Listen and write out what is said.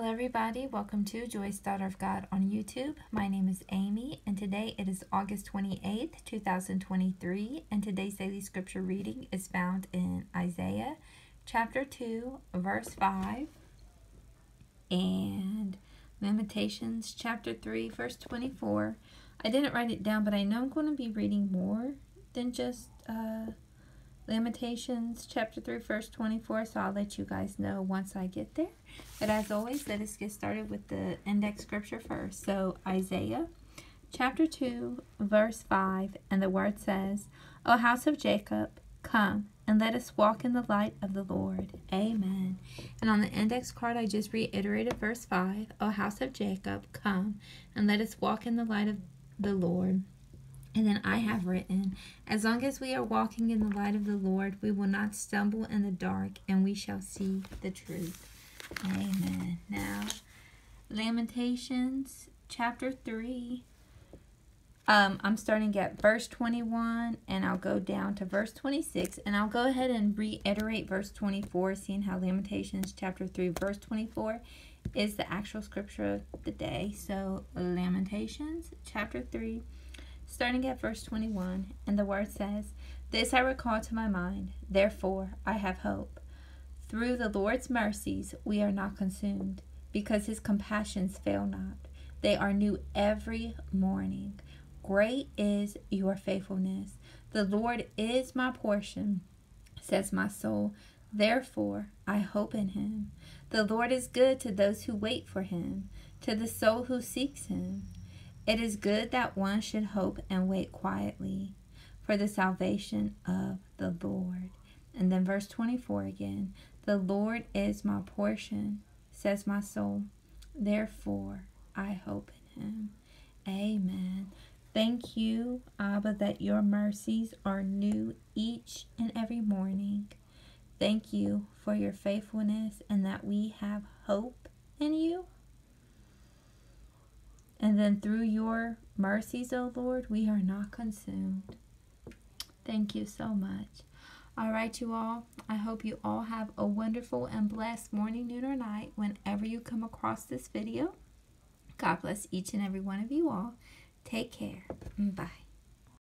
Hello everybody, welcome to Joyous Daughter of God on YouTube. My name is Amy and today it is August 28th, 2023 and today's daily scripture reading is found in Isaiah chapter 2 verse 5 and Lamentations chapter 3 verse 24. I didn't write it down but I know I'm going to be reading more than just uh, Lamentations chapter 3 verse 24 so I'll let you guys know once I get there. But as always let us get started with the index scripture first. So Isaiah chapter 2 verse 5 and the word says, O house of Jacob, come and let us walk in the light of the Lord. Amen. And on the index card I just reiterated verse 5, O house of Jacob, come and let us walk in the light of the Lord. And then I have written, As long as we are walking in the light of the Lord, we will not stumble in the dark, and we shall see the truth. Amen. Now, Lamentations chapter 3. Um, I'm starting at verse 21, and I'll go down to verse 26, and I'll go ahead and reiterate verse 24, seeing how Lamentations chapter 3, verse 24 is the actual scripture of the day. So, Lamentations chapter 3 starting at verse 21, and the word says, This I recall to my mind, therefore I have hope. Through the Lord's mercies we are not consumed, because his compassions fail not. They are new every morning. Great is your faithfulness. The Lord is my portion, says my soul. Therefore I hope in him. The Lord is good to those who wait for him, to the soul who seeks him. It is good that one should hope and wait quietly for the salvation of the Lord. And then verse 24 again The Lord is my portion, says my soul. Therefore, I hope in him. Amen. Thank you, Abba, that your mercies are new each and every morning. Thank you for your faithfulness and that we have hope in you. Then through your mercies, O Lord, we are not consumed. Thank you so much. All right, you all. I hope you all have a wonderful and blessed morning, noon, or night whenever you come across this video. God bless each and every one of you all. Take care. Bye.